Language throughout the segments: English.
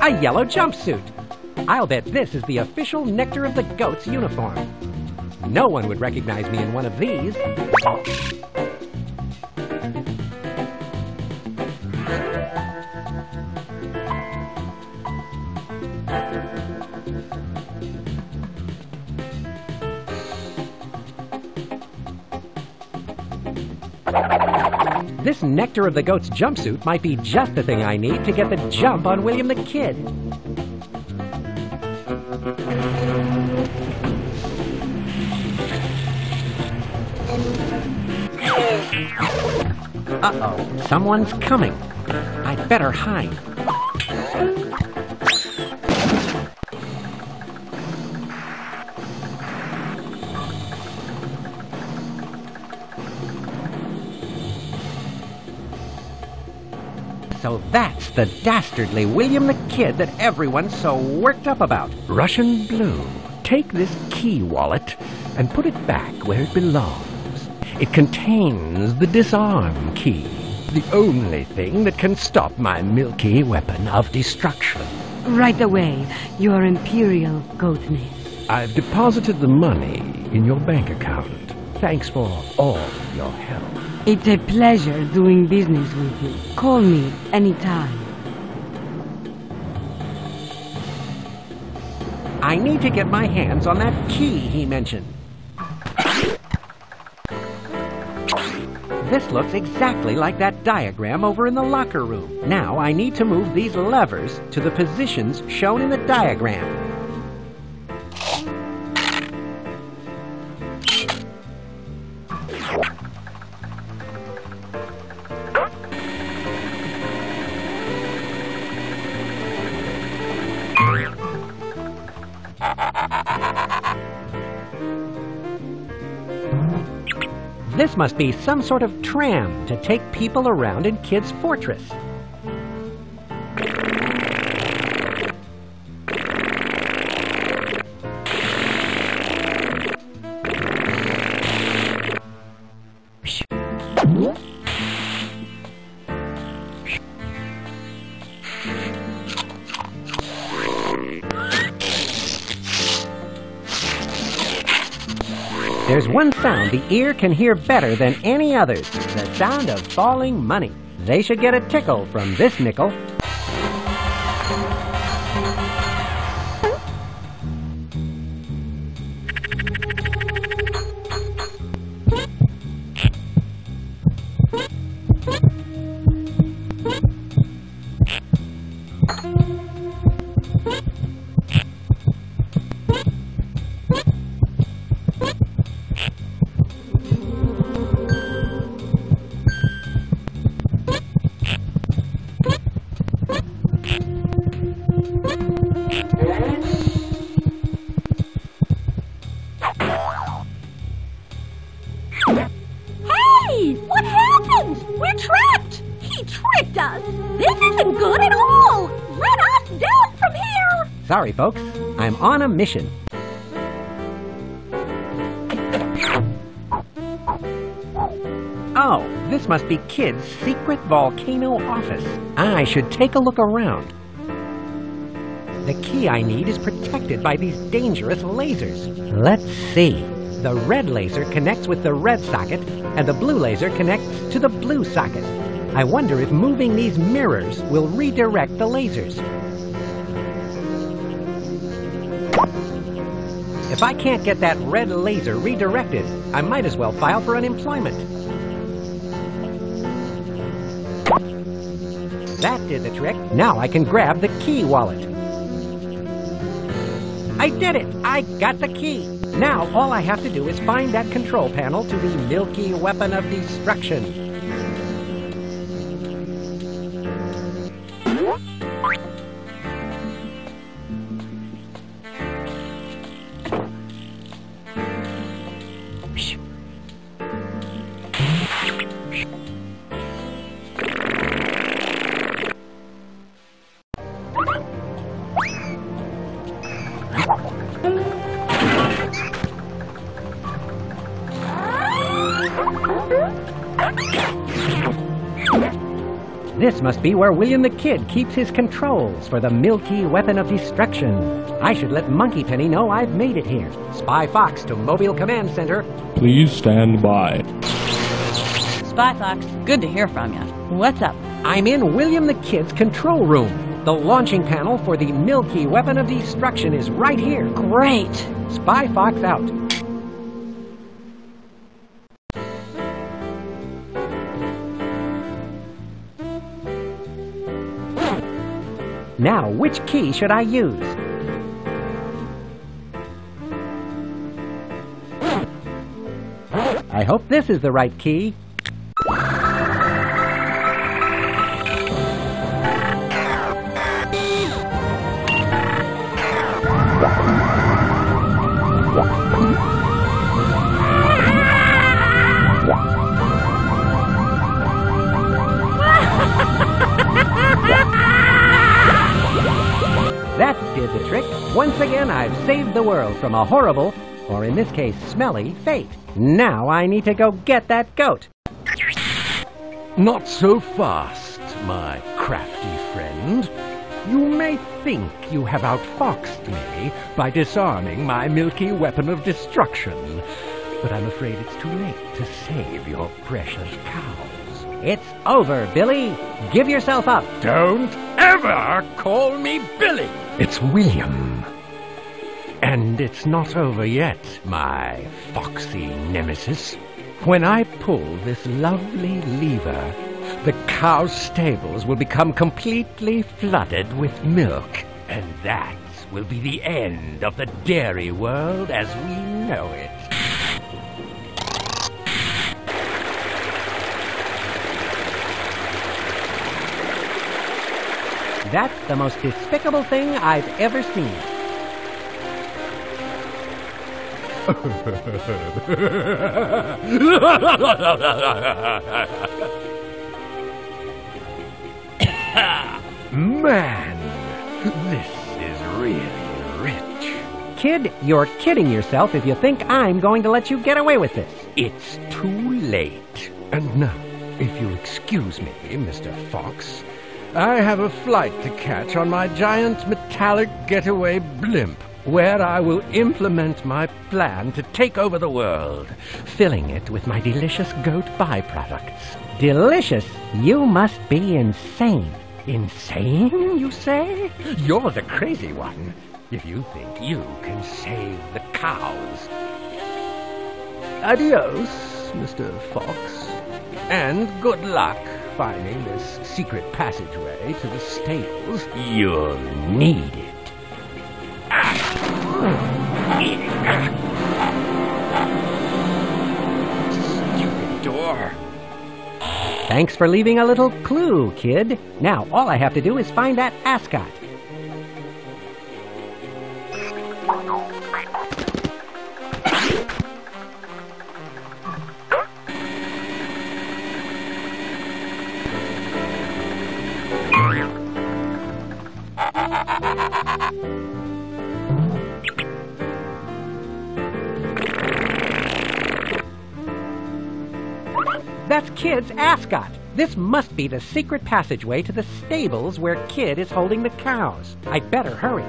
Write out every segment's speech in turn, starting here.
A yellow jumpsuit. I'll bet this is the official Nectar of the Goats uniform. No one would recognize me in one of these. Nectar of the Goats jumpsuit might be just the thing I need to get the jump on William the Kid. Uh-oh, someone's coming. I'd better hide. So that's the dastardly William the Kid that everyone's so worked up about. Russian Blue, take this key wallet and put it back where it belongs. It contains the disarm key, the only thing that can stop my milky weapon of destruction. Right away, Your Imperial Goatness. I've deposited the money in your bank account. Thanks for all your help. It's a pleasure doing business with you. Call me anytime. I need to get my hands on that key he mentioned. This looks exactly like that diagram over in the locker room. Now I need to move these levers to the positions shown in the diagram. This must be some sort of tram to take people around in Kid's Fortress. One sound the ear can hear better than any others the sound of falling money. They should get a tickle from this nickel. Sorry, folks. I'm on a mission. Oh, this must be Kid's secret volcano office. I should take a look around. The key I need is protected by these dangerous lasers. Let's see. The red laser connects with the red socket, and the blue laser connects to the blue socket. I wonder if moving these mirrors will redirect the lasers. If I can't get that red laser redirected, I might as well file for unemployment. That did the trick. Now I can grab the key wallet. I did it! I got the key! Now all I have to do is find that control panel to the milky weapon of destruction. This must be where William the Kid keeps his controls for the milky weapon of destruction. I should let Monkey Penny know I've made it here. Spy Fox to Mobile Command Center. Please stand by. Spy Fox, good to hear from you. What's up? I'm in William the Kid's control room. The launching panel for the milky weapon of destruction is right here. Great. Spy Fox out. Now, which key should I use? I hope this is the right key. Once again, I've saved the world from a horrible, or in this case, smelly, fate. Now I need to go get that goat. Not so fast, my crafty friend. You may think you have outfoxed me by disarming my milky weapon of destruction, but I'm afraid it's too late to save your precious cows. It's over, Billy. Give yourself up. Don't ever call me Billy! It's William. And it's not over yet, my foxy nemesis. When I pull this lovely lever, the cow stables will become completely flooded with milk. And that will be the end of the dairy world as we know it. That's the most despicable thing I've ever seen. Man, this is really rich. Kid, you're kidding yourself if you think I'm going to let you get away with this. It's too late. And now, if you'll excuse me, Mr. Fox, I have a flight to catch on my giant metallic getaway blimp, where I will implement my plan to take over the world, filling it with my delicious goat byproducts. Delicious. You must be insane. Insane, you say? You're the crazy one, if you think you can save the cows. Adios, Mr. Fox. And good luck finding this secret passageway to the stables. You'll need it. Stupid door. Thanks for leaving a little clue, kid. Now, all I have to do is find that ascot. Kid's ascot. This must be the secret passageway to the stables where Kid is holding the cows. I'd better hurry.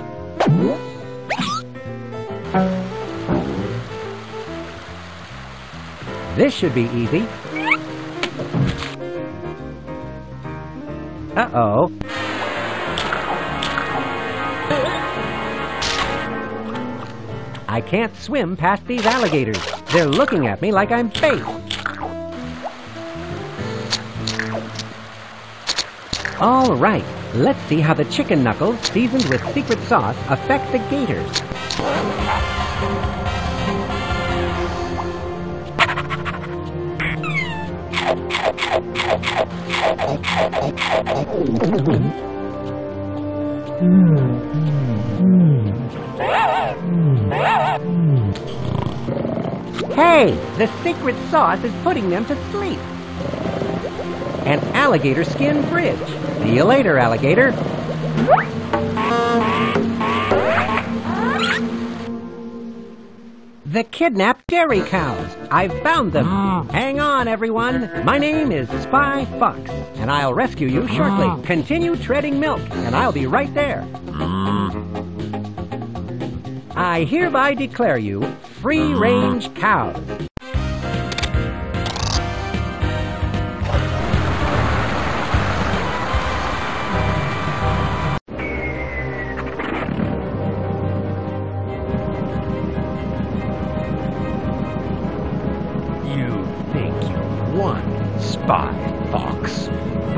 This should be easy. Uh-oh. I can't swim past these alligators. They're looking at me like I'm bait. All right, let's see how the chicken knuckles seasoned with secret sauce affect the gators. Hey, the secret sauce is putting them to sleep. An alligator skin bridge. See you later, alligator. The kidnapped dairy cows. I've found them. Mm. Hang on, everyone. My name is Spy Fox, and I'll rescue you shortly. Mm. Continue treading milk, and I'll be right there. Mm. I hereby declare you free range cows.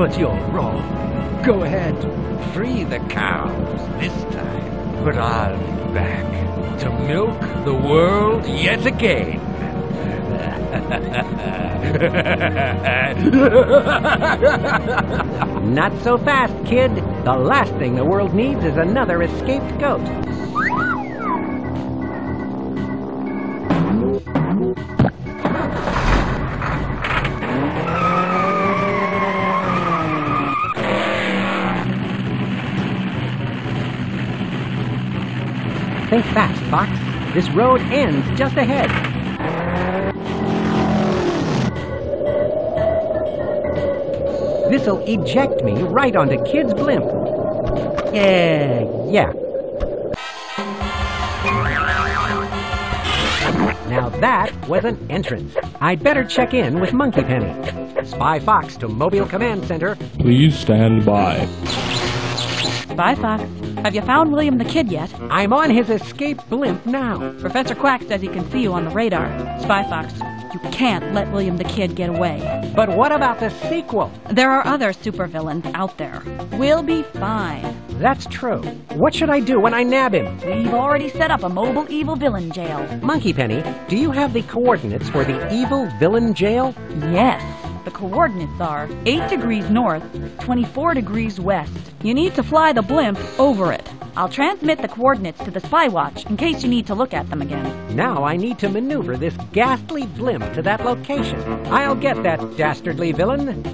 But you're wrong. Go ahead, free the cows this time, but I'll be back to milk the world yet again. Not so fast, kid. The last thing the world needs is another escaped goat. Think fast, Fox. This road ends just ahead. This'll eject me right onto Kid's blimp. Yeah, yeah. Now that was an entrance. I'd better check in with Monkey Penny. Spy Fox to Mobile Command Center. Please stand by. Bye, Fox, have you found William the Kid yet? I'm on his escape blimp now. Professor Quack says he can see you on the radar. Spy Fox, you can't let William the Kid get away. But what about the sequel? There are other supervillains out there. We'll be fine. That's true. What should I do when I nab him? We've already set up a mobile evil villain jail. Monkey Penny, do you have the coordinates for the evil villain jail? Yes. The coordinates are 8 degrees north, 24 degrees west. You need to fly the blimp over it. I'll transmit the coordinates to the spy watch in case you need to look at them again. Now I need to maneuver this ghastly blimp to that location. I'll get that dastardly villain.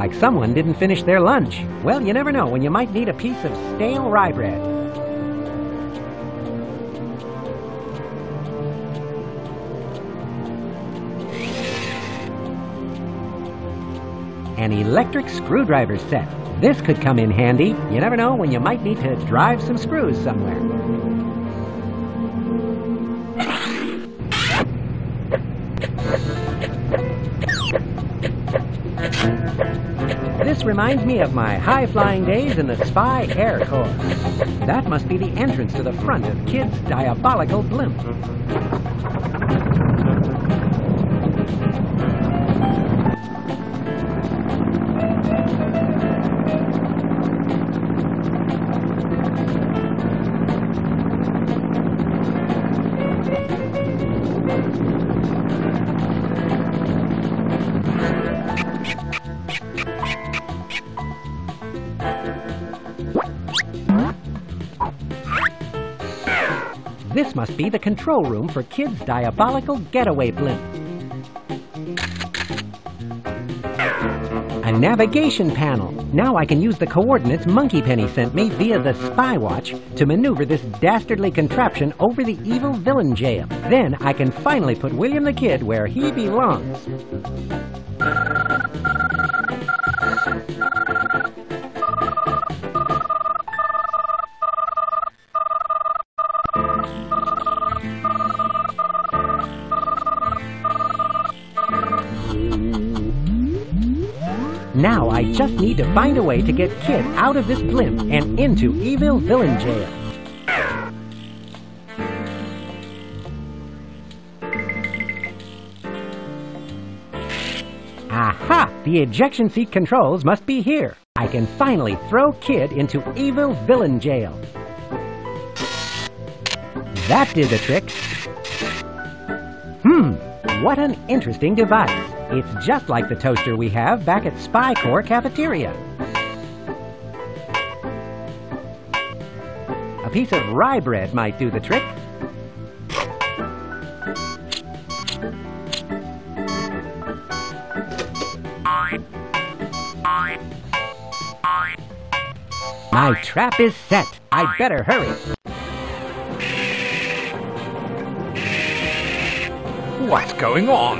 Like someone didn't finish their lunch. Well, you never know when you might need a piece of stale rye bread. An electric screwdriver set. This could come in handy. You never know when you might need to drive some screws somewhere. This reminds me of my high-flying days in the Spy Air Corps. That must be the entrance to the front of Kid's diabolical blimp. This must be the control room for Kid's diabolical getaway blimp. A navigation panel. Now I can use the coordinates Monkey Penny sent me via the spy watch to maneuver this dastardly contraption over the evil villain jail. Then I can finally put William the Kid where he belongs. Now I just need to find a way to get Kid out of this blimp and into evil villain jail. Aha! The ejection seat controls must be here. I can finally throw Kid into evil villain jail. That did the trick. Hmm, what an interesting device. It's just like the toaster we have back at Spy Corps Cafeteria. A piece of rye bread might do the trick. My trap is set. I'd better hurry. What's going on?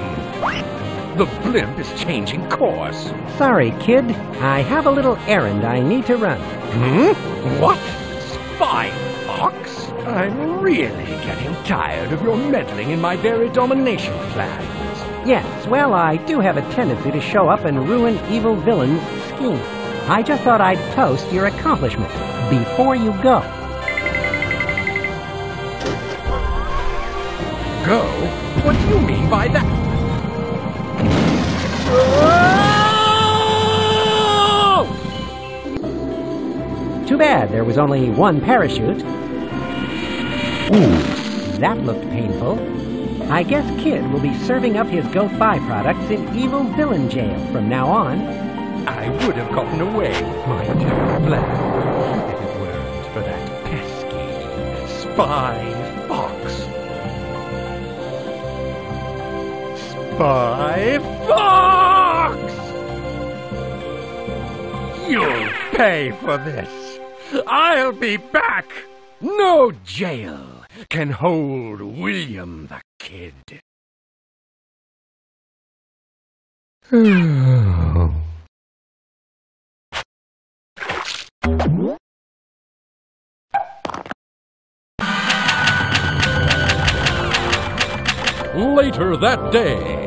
The blimp is changing course. Sorry, kid. I have a little errand I need to run. Hmm? What? Spy fox? I'm really getting tired of your meddling in my very domination plans. Yes, well, I do have a tendency to show up and ruin evil villains' schemes. I just thought I'd toast your accomplishment before you go. Go? What do you mean by that? Too bad there was only one parachute. Ooh, that looked painful. I guess Kid will be serving up his Go byproducts in Evil Villain Jail from now on. I would have gotten away with my terrible plan if it weren't for that pesky spy fox. Spy fox! You'll pay for this. I'll be back. No jail can hold William the Kid. Later that day,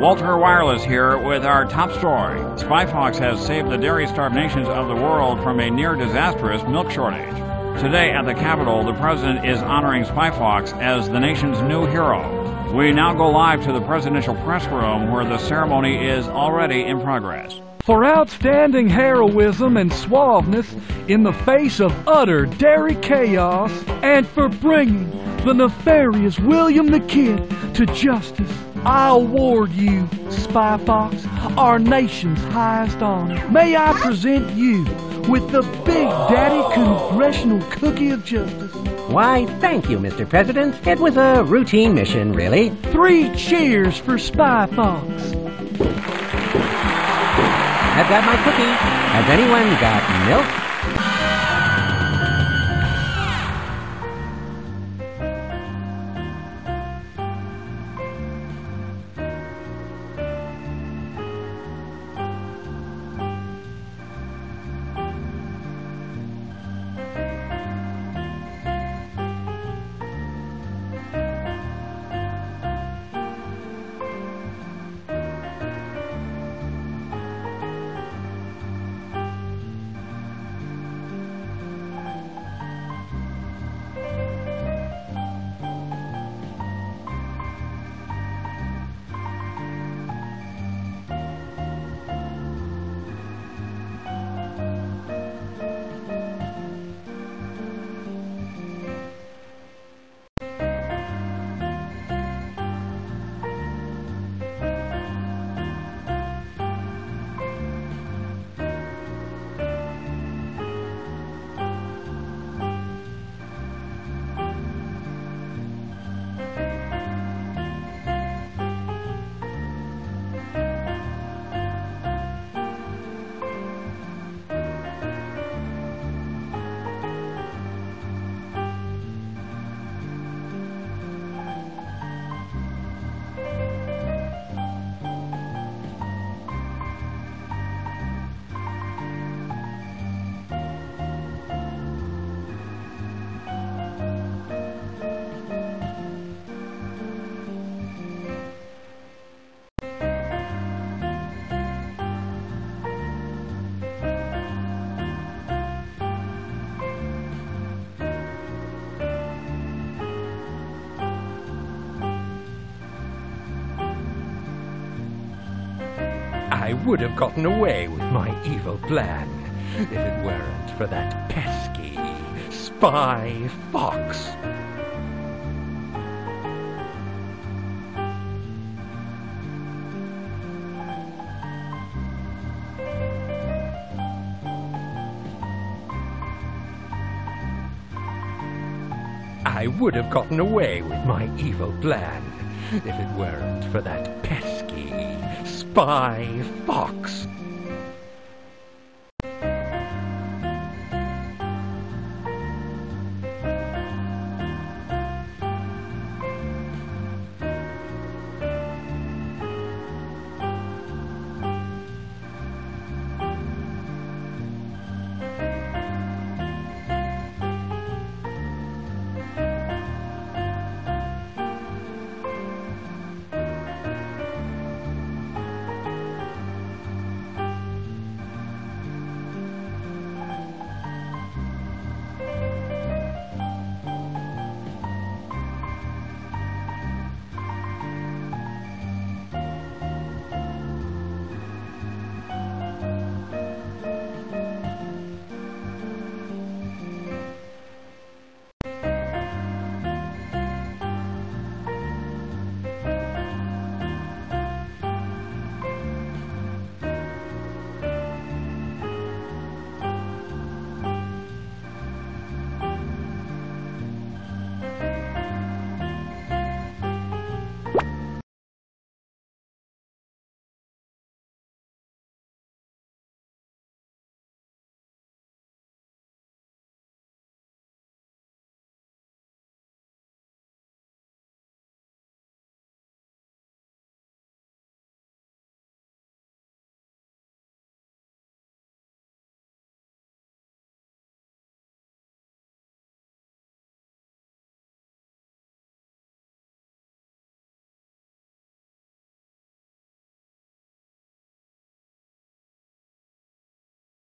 Walter Wireless here with our top story. Spyfox has saved the dairy starved nations of the world from a near disastrous milk shortage. Today at the Capitol, the president is honoring Spyfox as the nation's new hero. We now go live to the presidential press room where the ceremony is already in progress. for outstanding heroism and suaveness in the face of utter dairy chaos, and for bringing the nefarious William the Kid to justice. I award you, Spy Fox, our nation's highest honor. May I present you with the Big Daddy Congressional Cookie of Justice. Why, thank you, Mr. President. It was a routine mission, really. Three cheers for Spy Fox. I've got my cookie. Has anyone got milk? Would have gotten away with my evil plan if it weren't for that pesky spy fox. I would have gotten away with my evil plan if it weren't for that pesky spy fox.